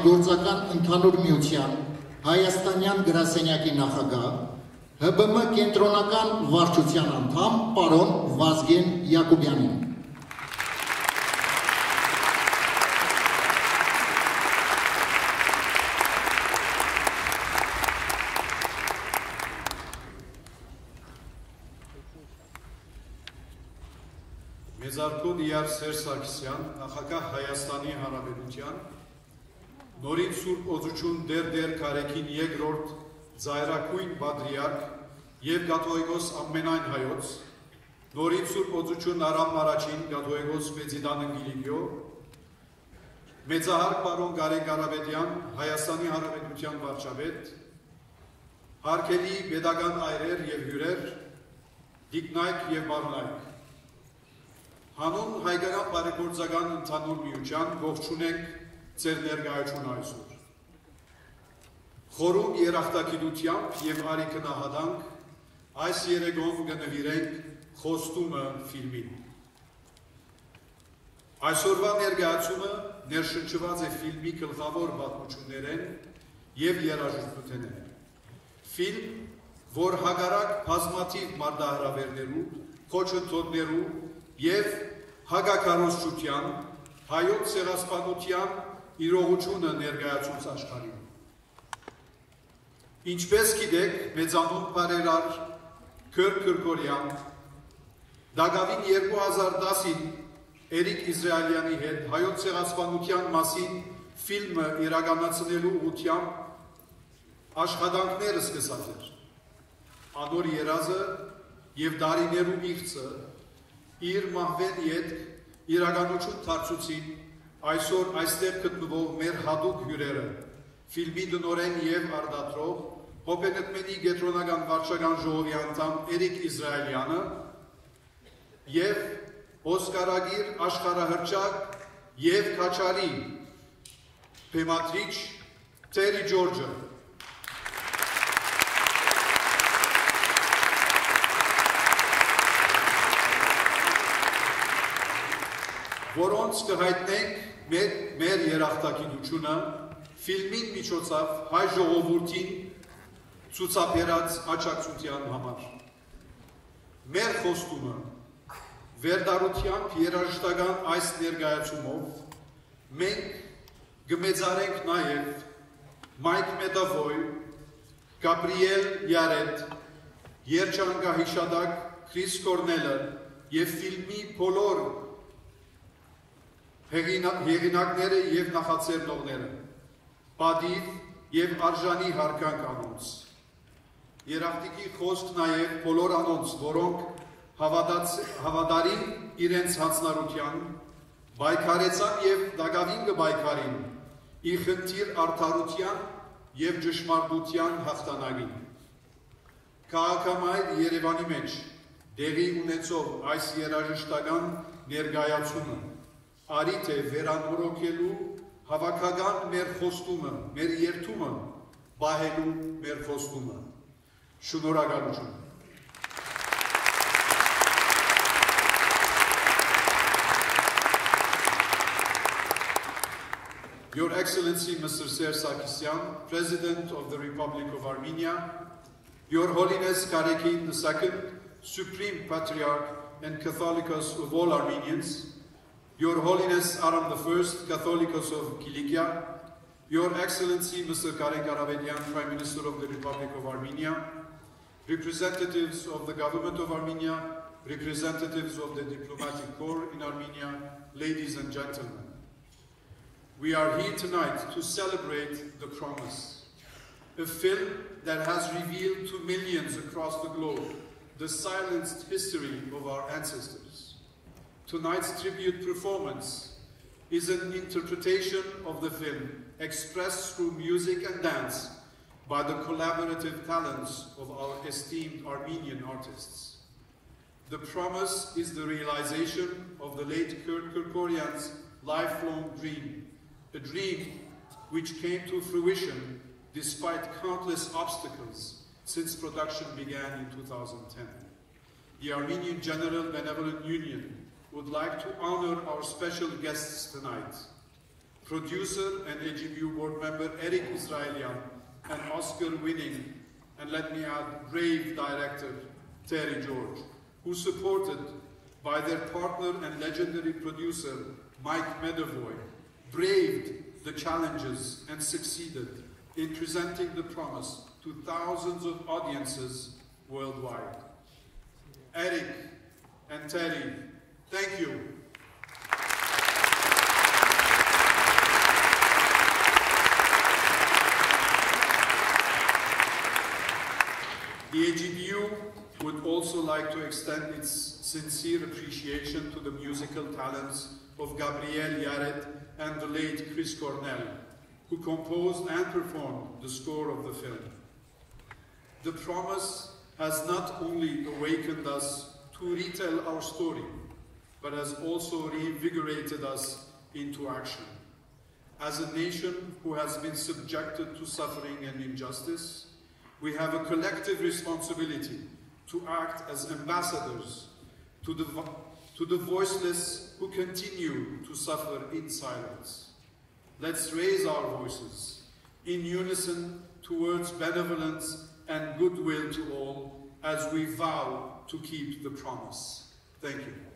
բարեգործական ընդհանուր միության հայաստանյան գրասենյակի նախագահ ՀԲՄ կենտրոնական վարչության անդամ պարոն Վազգեն Յակոբյանին Մեծարգոն Իար Սեր Սարգսյան, նախագահ Հայաստանի Հանրապետության, նորից Սուրբ Օծություն դեր դեր կարեկին երկրորդ ծայրակույն բադրիարք և գաթողիկոս ամենայն հայոց, նորից Սուրբ Օծություն Արամ Մարաչին գաթողիկոս Մեծիդան Ընգիլիգյո, մեծահար պարոն Գարեկ Արավետյան, Հայաստանի Հանրապետության վարչավետ, հարկելի պետական այրեր և հյուրեր, դիկնայք և բարնայք, Հանուն հայկական բարեգործական ընդհանուր միության ողջունենք ձեր ներկայությունը այսօր։ Խորում երախտագիտությամբ եւ արիքնահատանք այս երեկոմ կնվիրենք խոստումը ֆիլմին։ Այսօրվա ներկայացումը ներշնչված է ֆիլմի գլխավոր պատմություններեն եւ երաժշտութենեն։ Ֆիլմ, որ հագարակ բազմաթիվ մարդահրավերներու, խոչընդոտներու եւ հագակարոսչության, հայոց սեղասպանության իրողությունը ներկայացուց աշխարհին։ Ինչպես գիտեք, մեծանուն բարերար Քըր Քրկորյան Դագավին 2010-ին Էրիկ Իսրայելյանի հետ հայոց ցեղասպանության մասին ֆիլմը իրականացնելու ուղությամբ աշխատանքները սկսած էր։ Անոր երազը եւ դարիներու իղծը իր մահվեն ետք իրականություն դարձուցին այսօր այստեղ գտնվող մեր հadoop հյուրերը ֆիլմի դնորեն եւ արդատրող Հոբենետմենի գետրոնական վարչական ժողովի անդամ Էրիկ Իսրայելյանը եւ Օսկարագիր աշխարհահռչակ եւ Քաչարի Պեմատրիչ Տերի Ջորջը որոնց կհայտնենք մեր, մեր երախտագիտությունը ֆիլմին միջոցով հայ ժողովրդին ցուցաբերած աջակցության համար։ Մեր խոստումը վերդարությամբ երաժշտական այս ներկայացումով մենք գմեծարենք նաև Մայք Մեդավոյ, Գաբրիել Յարետ, Երջանկահիշադակ Քրիս Կորնելը եւ ֆիլմի բոլոր հեղինակները եւ նախաձեռնողները պատիվ եւ արժանի հարկանք անոնց երախտիկի խոսք նաեւ բոլոր անոնց որոնք հավատաց հավատարին իրենց հանցնարության բայկարեցան եւ դագավին կբայկարին ի խնդիր արդարության եւ ճշմարտության հաղթանակին քաղաքամայր Երևանի մեջ դեղի ունեցող այս երաժշտական ներկայացումը արիթ է վերանորոգելու հավաքական մեր խոստումը, մեր երթումը, բահելու մեր խոստումը։ Շնորհակալություն։ Your Excellency, Mr. Ser Sarkisyan, President of the Republic of Armenia, Your Holiness Karekin II, Supreme Patriarch and Catholicos of all Armenians, Your Holiness Aram I, Catholicos of Kilikia, Your Excellency Mr. Karen Karavedian, Prime Minister of the Republic of Armenia, representatives of the Government of Armenia, representatives of the Diplomatic Corps in Armenia, ladies and gentlemen. We are here tonight to celebrate The Promise, a film that has revealed to millions across the globe the silenced history of our ancestors. Tonight's tribute performance is an interpretation of the film expressed through music and dance by the collaborative talents of our esteemed Armenian artists. The promise is the realization of the late Kurt Kerkorian's lifelong dream, a dream which came to fruition despite countless obstacles since production began in 2010. The Armenian General Benevolent Union would like to honor our special guests tonight. Producer and AGBU board member Eric Israelian and Oscar-winning, and let me add, brave director Terry George, who supported by their partner and legendary producer Mike Medavoy, braved the challenges and succeeded in presenting the promise to thousands of audiences worldwide. Eric and Terry, thank you. The AGBU would also like to extend its sincere appreciation to the musical talents of Gabriel Yared and the late Chris Cornell, who composed and performed the score of the film. The promise has not only awakened us to retell our story, but has also reinvigorated us into action. As a nation who has been subjected to suffering and injustice, we have a collective responsibility to act as ambassadors to the, to the voiceless who continue to suffer in silence. Let's raise our voices in unison towards benevolence and goodwill to all as we vow to keep the promise. Thank you.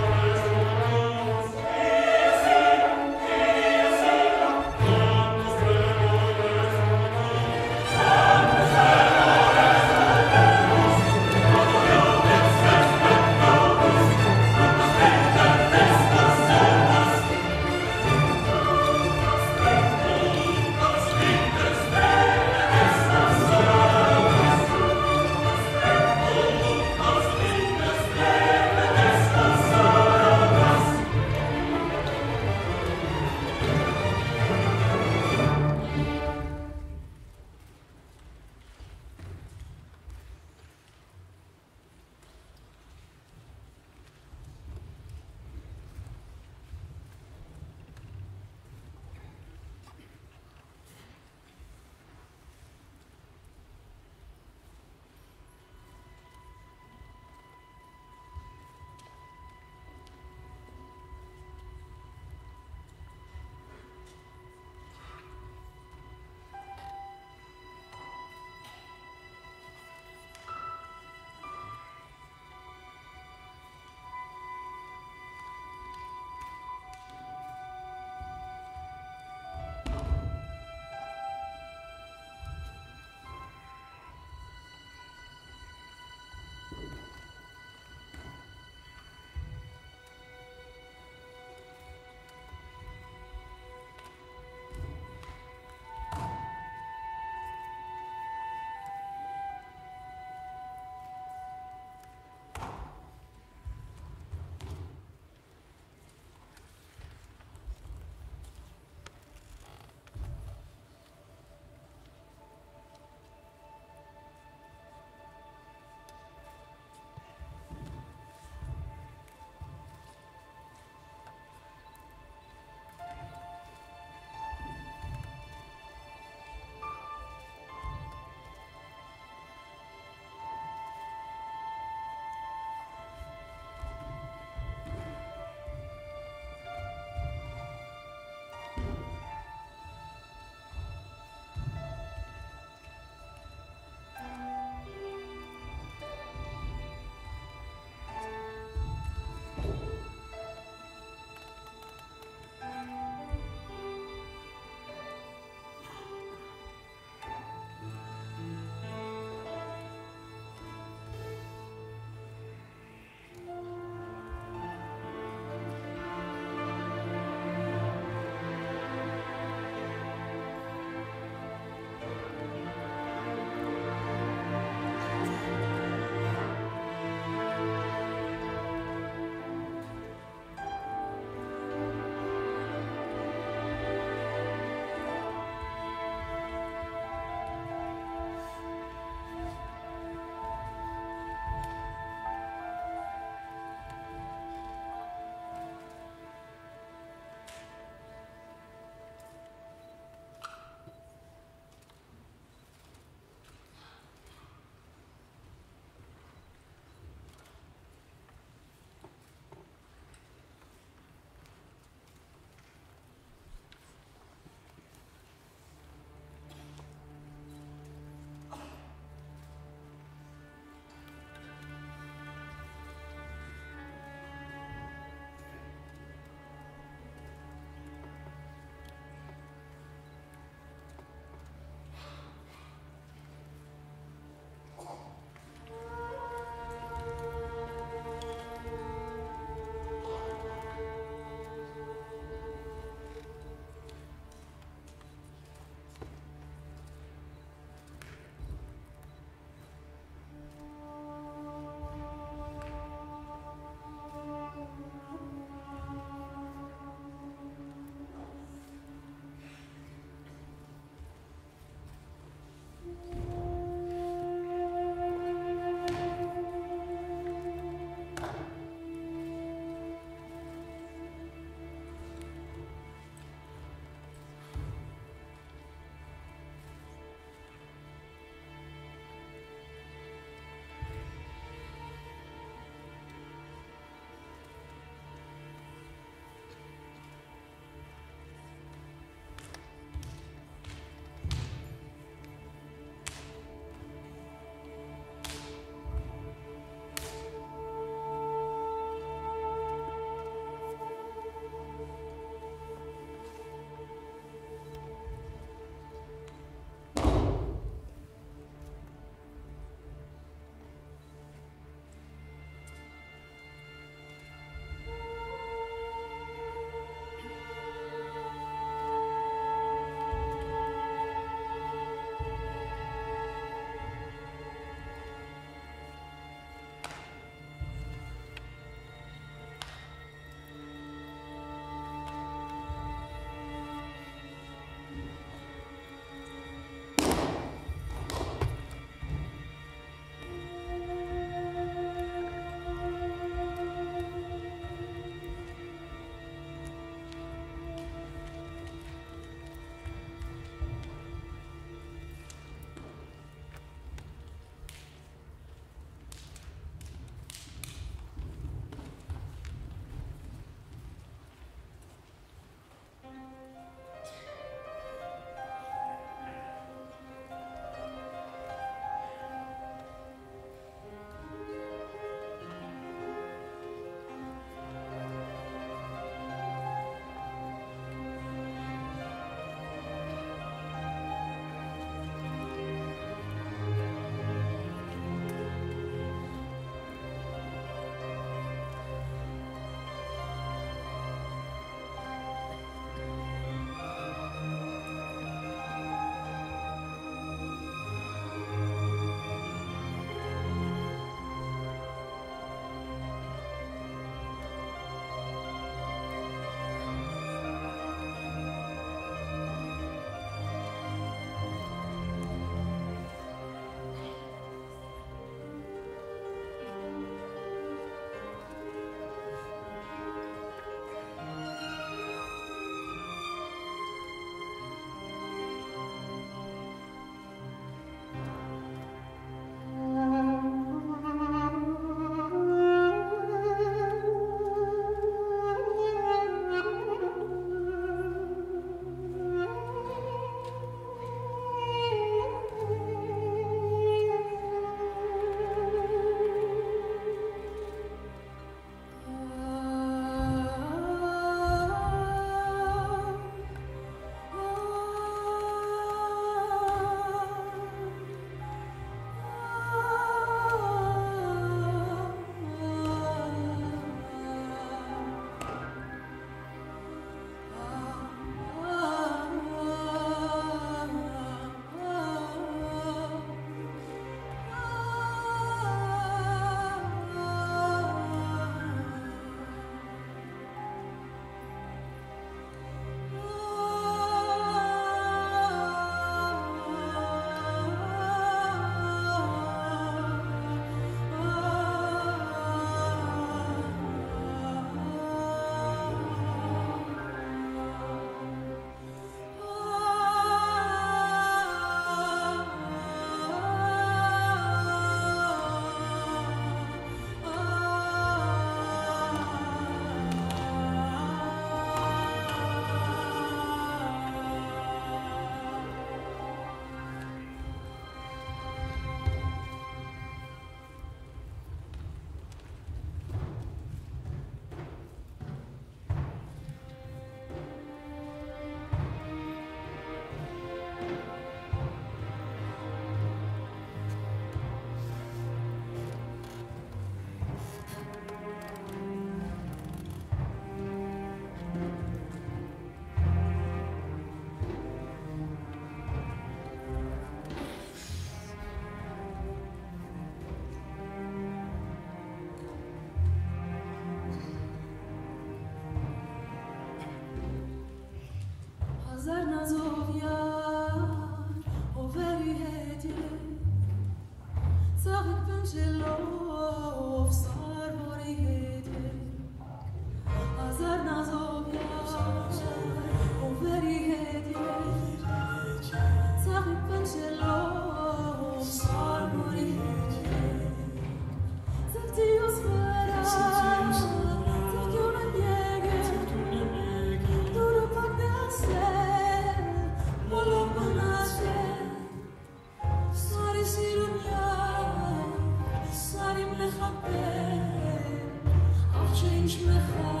change my heart.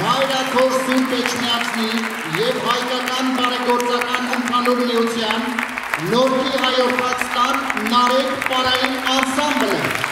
Մայրաթոր Սուրբ Էջմիածնի եւ հայկական բարեգործական ընդհանուր միության Նորքի հայորդաց տան Նարեկ Պարային անսամբլը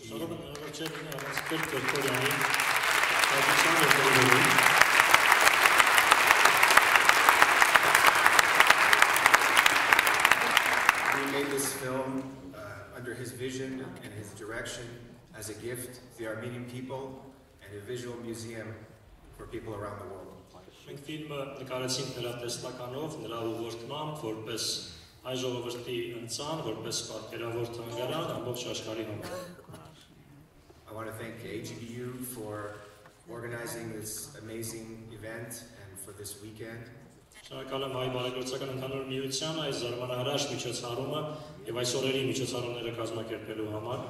Շնորհակալ եմ առանց Կերտ Կերկորյանի պատասխան երկրորդ We made this film uh, under his vision and his direction as a gift to the Armenian people and a visual museum for people around the world. Մենք ֆիլմը նկարեցինք նրա տեսլականով, նրա ուղղորդմամբ, որպես այ ժողովրդի ընծան, որպես պատկերավոր թանգարան ամբողջ աշխարհի համար։ want to thank AGBU for organizing this amazing event and for this weekend. Շնորհակալ եմ հայ բարեգործական ընդհանուր միությանը այս զարմանահրաշ միջոցառումը եւ այս օրերի միջոցառումները կազմակերպելու համար։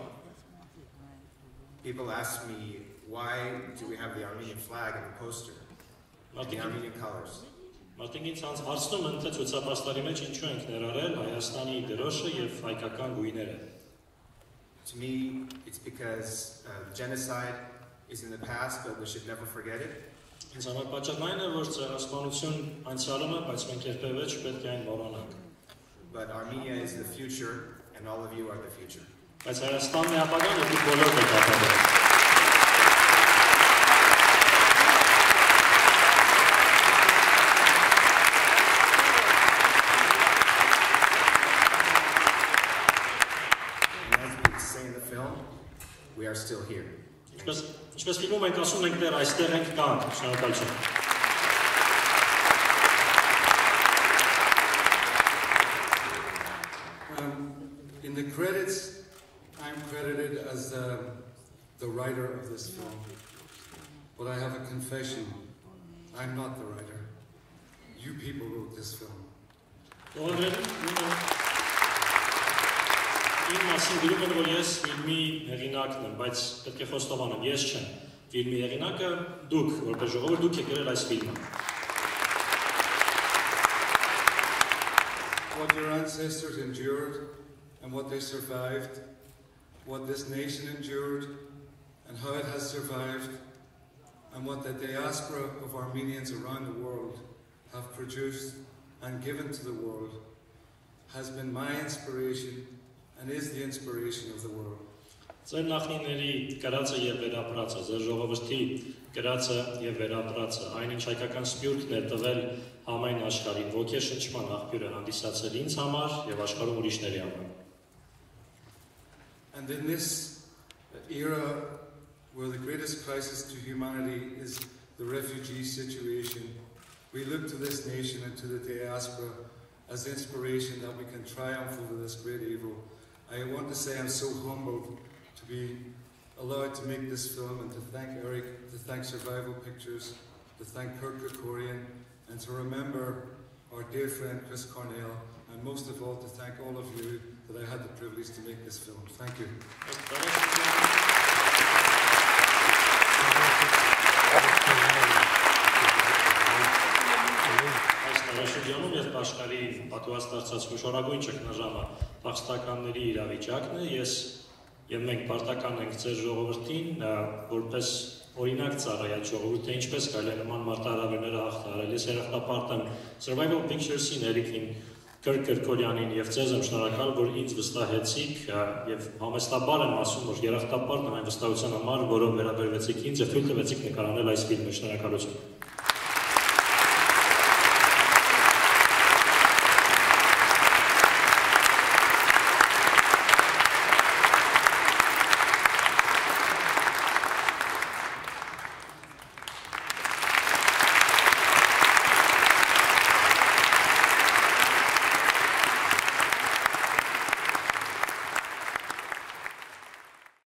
People ask me, why do we have the Armenian flag in the poster? The Մարդիկ Armenian colors. մարդիկ ինձ հանց հարցնում են, թե ցուցապաստարի մեջ ինչու ենք ներառել Հայաստանի դրոշը եւ հայկական գույները։ To me, it's because uh, genocide is in the past, but we should never forget it. Ինձ համար պատճառն այն է, որ ցեղասպանություն անցյալում է, բայց մենք երբևէ չպետք է այն մոռանանք։ But Armenia is the future, and all of you are the future. Բայց Հայաստանն է ապագան եւ դուք բոլորն եք ապագան։ Ինչպես ինչպես ֆիլմում ենք ասում ենք դեռ այստեղ ենք կանք, շնորհակալություն։ Um, in the credits, I'm credited as uh, the writer of this film. But I have a confession. I'm not the writer. You people wrote this film. Իմ մասին գրում են, որ ես ֆիլմի հեղինակն եմ, բայց պետք է խոստովանեմ, ես չեմ։ Ֆիլմի հեղինակը դուք, որպես ժողովուրդ դուք եք գրել այս ֆիլմը։ What your ancestors endured and what they survived, what this nation endured and how it has survived, and what the diaspora of Armenians around the world have produced and given to the world has been my inspiration and is the inspiration of the world. Ձեր նախնիների գրածը եւ վերապրածը, ձեր ժողովրդի գրածը եւ վերապրածը, այնինչ հայկական սպյուրքն է տվել համայն աշխարհին ոգեշնչման աղբյուրը հանդիսացել ինձ համար եւ աշխարհում ուրիշների համար։ And in this era where the greatest crisis to humanity is the refugee situation, we look to this nation and to the diaspora as inspiration that we can triumph over this great evil. I want to say I'm so humbled to be allowed to make this film and to thank Eric, to thank Survival Pictures, to thank Kurt Krikorian, and to remember our dear friend Chris Cornell, and most of all to thank all of you that I had the privilege to make this film. Thank you. Տարաշրջանում երբ աշխարհի պատված դարձած խոշորագույն ճգնաժամը փախստականների իրավիճակն է, ես եւ մենք պարտական ենք ձեր ժողովրդին որպես օրինակ ծառայած ժողովուրդ թե ինչպես կարելի է նման մարտահրավերները հաղթահարել։ Ես երախտապարտ եմ Survival Pictures-ի ներիքին Կրկ Կրկորյանին եւ ձեզ եմ շնորհակալ, որ ինձ վստահեցիք եւ համեստաբար եմ ասում, որ երախտապարտ եմ այն վստահության համար, որով վերաբերվեցիք ինձ եւ թույլ տվեցիք նկարանել այս ֆիլմը։ Շնորհակալություն։